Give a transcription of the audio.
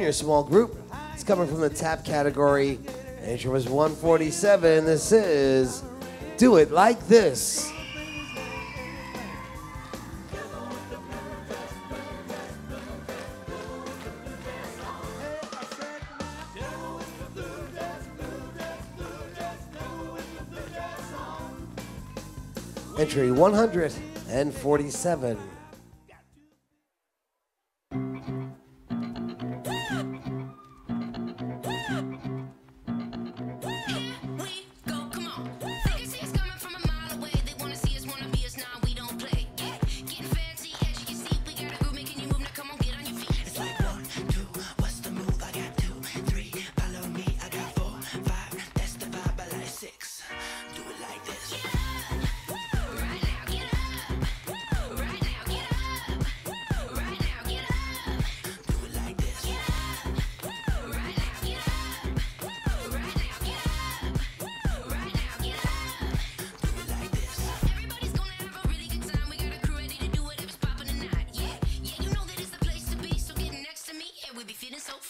junior small group. It's coming from the tap category. Entry was 147. This is Do It Like This. Entry 147.